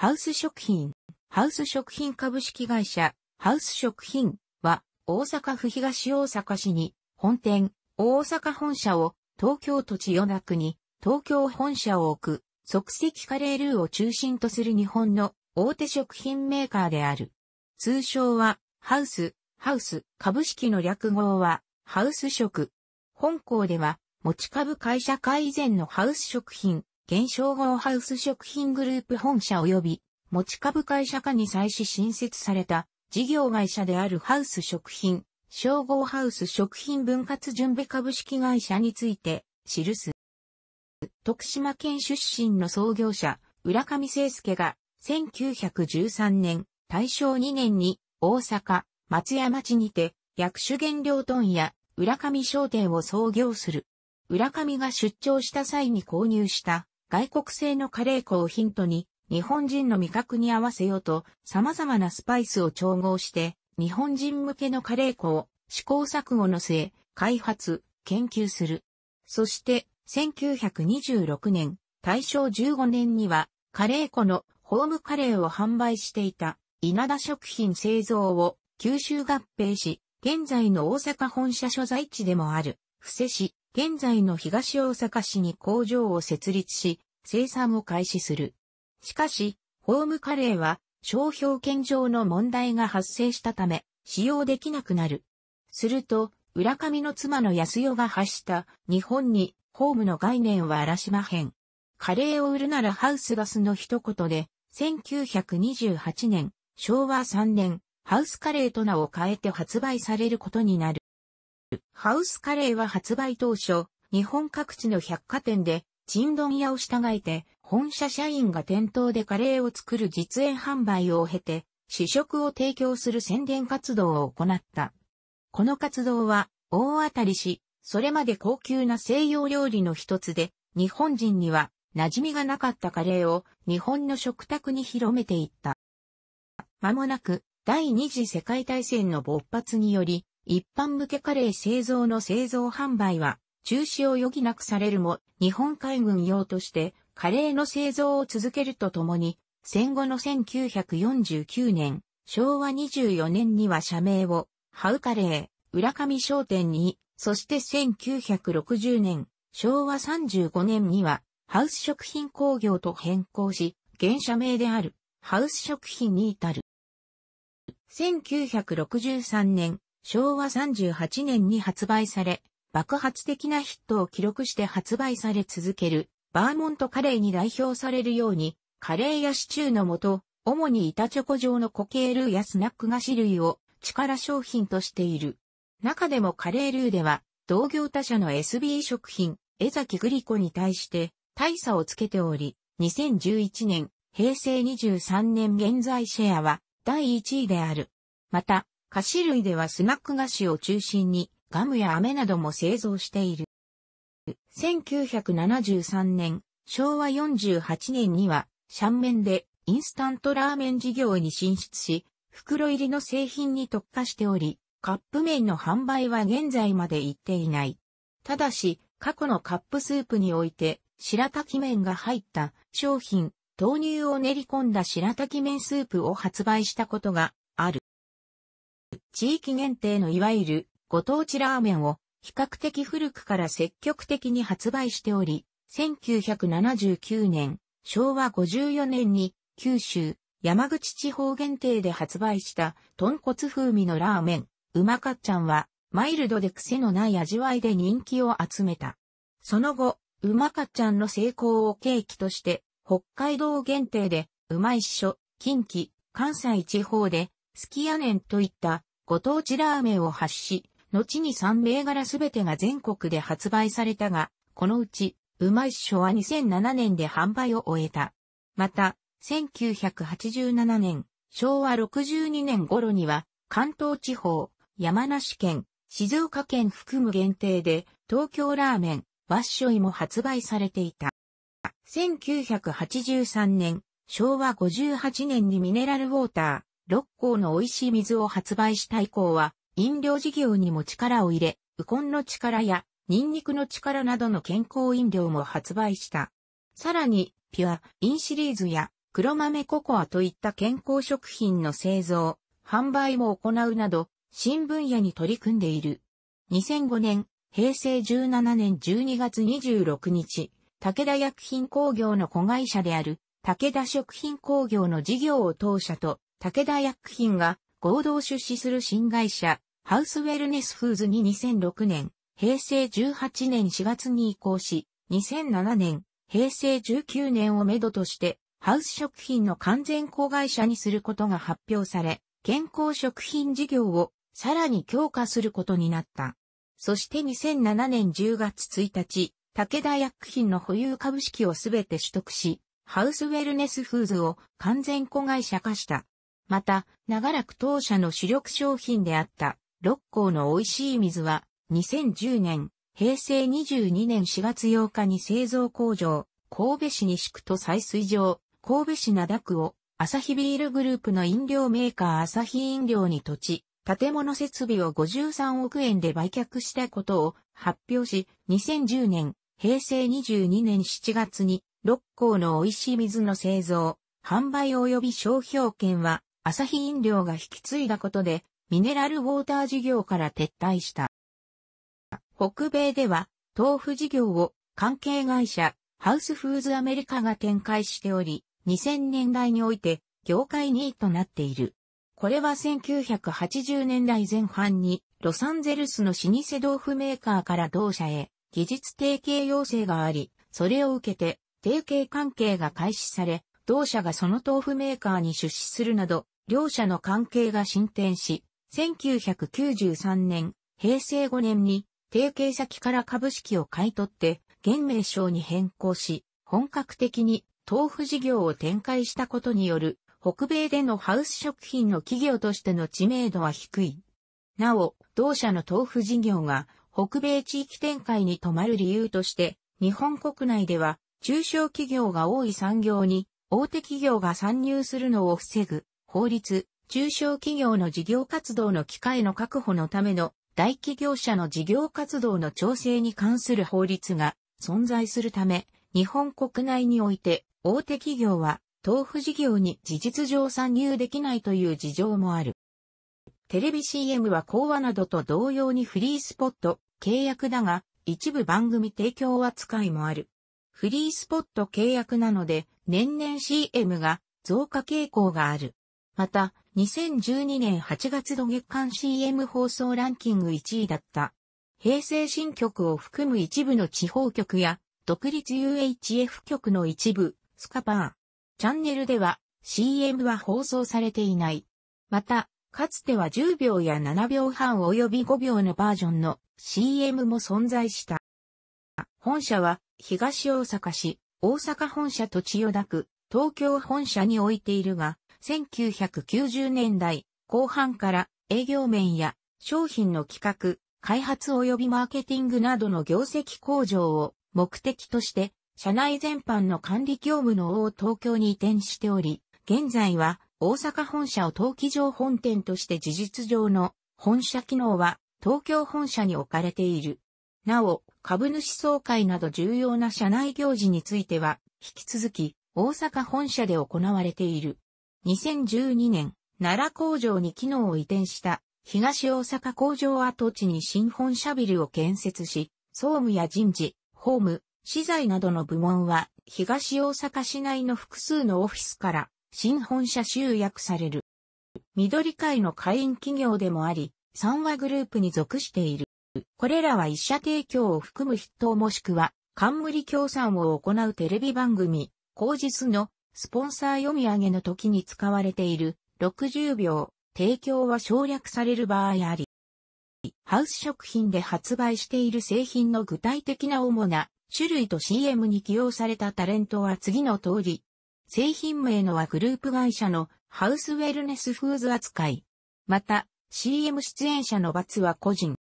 ハウス食品。ハウス食品株式会社、ハウス食品は、大阪府東大阪市に、本店、大阪本社を、東京都千代田区に、東京本社を置く、即席カレールーを中心とする日本の大手食品メーカーである。通称は、ハウス、ハウス、株式の略号は、ハウス食。本校では、持ち株会社会前のハウス食品、現称号ハウス食品グループ本社及び、持ち株会社化に際し新設された事業会社であるハウス食品、称号ハウス食品分割準備株式会社について記す。徳島県出身の創業者、浦上聖介が1913年、大正2年に大阪、松屋町にて薬種原料問屋、浦上商店を創業する。浦上が出張した際に購入した外国製のカレー粉をヒントに日本人の味覚に合わせようと様々なスパイスを調合して日本人向けのカレー粉を試行錯誤の末開発、研究する。そして1926年、大正15年にはカレー粉のホームカレーを販売していた稲田食品製造を吸収合併し、現在の大阪本社所在地でもある布施市、現在の東大阪市に工場を設立し、生産を開始する。しかし、ホームカレーは商標権上の問題が発生したため、使用できなくなる。すると、浦上の妻の安代が発した日本にホームの概念はあらしまへん。カレーを売るならハウスガスの一言で、1928年、昭和3年、ハウスカレーと名を変えて発売されることになる。ハウスカレーは発売当初、日本各地の百貨店で、チンドン屋を従えて、本社社員が店頭でカレーを作る実演販売を経て、試食を提供する宣伝活動を行った。この活動は、大当たりし、それまで高級な西洋料理の一つで、日本人には馴染みがなかったカレーを日本の食卓に広めていった。間もなく、第二次世界大戦の勃発により、一般向けカレー製造の製造販売は中止を余儀なくされるも、日本海軍用としてカレーの製造を続けるとともに、戦後の1949年、昭和24年には社名を、ハウカレー、浦上商店に、そして1960年、昭和35年には、ハウス食品工業と変更し、現社名である、ハウス食品に至る。1963年、昭和38年に発売され、爆発的なヒットを記録して発売され続けるバーモントカレーに代表されるように、カレーやシチューの素、主に板チョコ状の固形ルーやスナック菓子類を力商品としている。中でもカレールーでは、同業他社の SB 食品、江崎グリコに対して大差をつけており、2011年、平成23年現在シェアは第1位である。また、菓子類ではスナック菓子を中心にガムや飴なども製造している。1973年、昭和48年には、シャンメンでインスタントラーメン事業に進出し、袋入りの製品に特化しており、カップ麺の販売は現在まで行っていない。ただし、過去のカップスープにおいて、白滝麺が入った商品、豆乳を練り込んだ白滝麺スープを発売したことが。地域限定のいわゆるご当地ラーメンを比較的古くから積極的に発売しており、1979年、昭和54年に九州、山口地方限定で発売した豚骨風味のラーメン、うまかっちゃんは、マイルドで癖のない味わいで人気を集めた。その後、うまかっちゃんの成功を契機として、北海道限定で、うまいっしょ、近畿、関西地方で、すきやねんといったご当地ラーメンを発し、後に3銘柄すべてが全国で発売されたが、このうち、うまいっしょは2007年で販売を終えた。また、1987年、昭和62年頃には、関東地方、山梨県、静岡県含む限定で、東京ラーメン、ワッショイも発売されていた。1983年、昭和58年にミネラルウォーター、六甲の美味しい水を発売した以降は、飲料事業にも力を入れ、ウコンの力やニンニクの力などの健康飲料も発売した。さらに、ピュア、インシリーズや黒豆ココアといった健康食品の製造、販売も行うなど、新分野に取り組んでいる。2005年、平成17年12月26日、武田薬品工業の子会社である、武田食品工業の事業を当社と、武田薬品が合同出資する新会社、ハウスウェルネスフーズに2006年、平成18年4月に移行し、2007年、平成19年をめどとして、ハウス食品の完全子会社にすることが発表され、健康食品事業をさらに強化することになった。そして2007年10月1日、武田薬品の保有株式をすべて取得し、ハウスウェルネスフーズを完全子会社化した。また、長らく当社の主力商品であった六甲の美味しい水は、2010年、平成22年4月8日に製造工場、神戸市西区と採水場、神戸市灘区を、アサヒビールグループの飲料メーカーアサヒ飲料に土地、建物設備を53億円で売却したことを発表し、2010年、平成22年7月に、六甲の美味しい水の製造、販売及び商標権は、アサヒ飲料が引き継いだことで、ミネラルウォーター事業から撤退した。北米では、豆腐事業を関係会社、ハウスフーズアメリカが展開しており、2000年代において、業界2位となっている。これは1980年代前半に、ロサンゼルスの老舗豆腐メーカーから同社へ、技術提携要請があり、それを受けて、提携関係が開始され、同社がその豆腐メーカーに出資するなど、両社の関係が進展し、1993年、平成5年に、提携先から株式を買い取って、現名称に変更し、本格的に豆腐事業を展開したことによる、北米でのハウス食品の企業としての知名度は低い。なお、同社の豆腐事業が北米地域展開に止まる理由として、日本国内では中小企業が多い産業に大手企業が参入するのを防ぐ法律、中小企業の事業活動の機会の確保のための大企業者の事業活動の調整に関する法律が存在するため、日本国内において大手企業は豆腐事業に事実上参入できないという事情もある。テレビ CM は講話などと同様にフリースポット、契約だが、一部番組提供扱いもある。フリースポット契約なので、年々 CM が増加傾向がある。また、2012年8月度月間 CM 放送ランキング1位だった。平成新曲を含む一部の地方局や、独立 UHF 局の一部、スカパー。チャンネルでは CM は放送されていない。また、かつては10秒や7秒半及び5秒のバージョンの CM も存在した。本社は東大阪市、大阪本社と千代田区、東京本社に置いているが、1990年代後半から営業面や商品の企画、開発及びマーケティングなどの業績向上を目的として社内全般の管理業務のを東京に移転しており、現在は大阪本社を登記上本店として事実上の本社機能は東京本社に置かれている。なお、株主総会など重要な社内行事については、引き続き大阪本社で行われている。2012年、奈良工場に機能を移転した東大阪工場跡地に新本社ビルを建設し、総務や人事、法務、資材などの部門は東大阪市内の複数のオフィスから新本社集約される。緑会の会員企業でもあり、三和グループに属している。これらは一社提供を含む筆頭もしくは、冠協賛を行うテレビ番組、後日のスポンサー読み上げの時に使われている60秒、提供は省略される場合あり。ハウス食品で発売している製品の具体的な主な種類と CM に起用されたタレントは次の通り。製品名のはグループ会社のハウスウェルネスフーズ扱い。また、CM 出演者の罰は個人。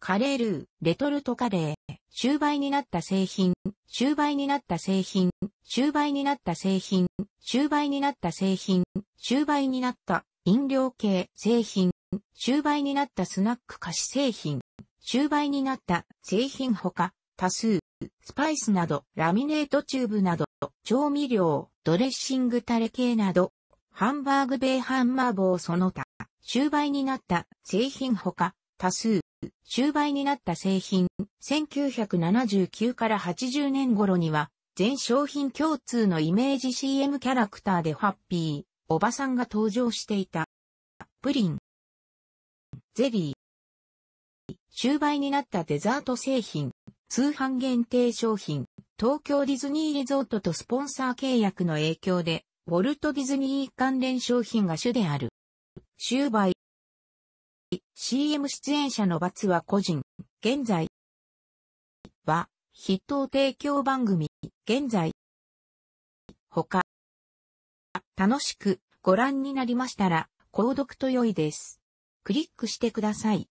カレールー、レトルトカレー、終売になった製品、終売になった製品、終売になった製品、終売になった製品、終売になった飲料系製品、終売になったスナック菓子製品、終売になった製品ほか、多数、スパイスなど、ラミネートチューブなど、調味料、ドレッシングタレ系など、ハンバーグ米ハンマー棒その他、終売になった製品ほか、多数、終売になった製品、1979から80年頃には、全商品共通のイメージ CM キャラクターでハッピー、おばさんが登場していた。プリン、ゼリー、終売になったデザート製品、通販限定商品、東京ディズニーリゾートとスポンサー契約の影響で、ウォルトディズニー関連商品が主である。終売。CM 出演者の罰は個人。現在は、筆頭提供番組。現在。他。楽しくご覧になりましたら、購読と良いです。クリックしてください。